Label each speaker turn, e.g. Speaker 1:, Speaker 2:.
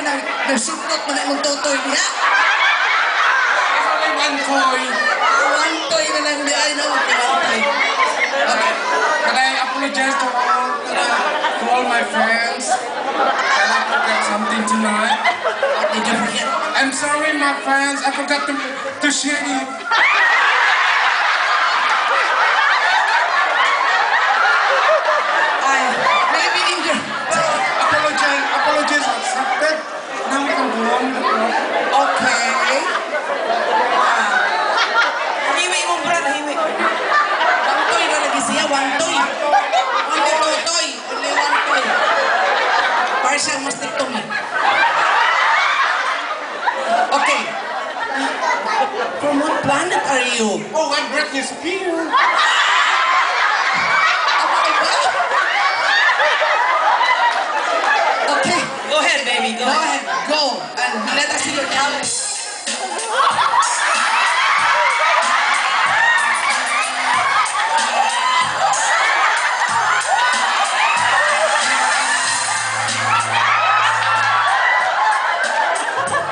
Speaker 1: Nagsuplot mo na imong tutoy niya.
Speaker 2: Only one toy.
Speaker 1: One toy na lang di ay. Okay, one. Okay.
Speaker 2: Can I apologize to all, to all my fans? Can I forget something tonight?
Speaker 1: What did you forget?
Speaker 2: I'm sorry, my fans. I forgot to, to shave.
Speaker 1: Ay, maybe in your...
Speaker 2: Apologize. Apologies accepted. Now we can go on.
Speaker 1: Okay. Ah. Hiwi mo, brad, hiwi. One toy na lagi siya, one toy. Only two toy, only one toy. Partial mastectomy. Okay. From what planet are you?
Speaker 2: Oh, I'm Britney Spears.
Speaker 1: Okay?
Speaker 3: Go ahead, baby. Go
Speaker 1: Go
Speaker 3: ahead.
Speaker 1: ahead, go. And let us see your talent.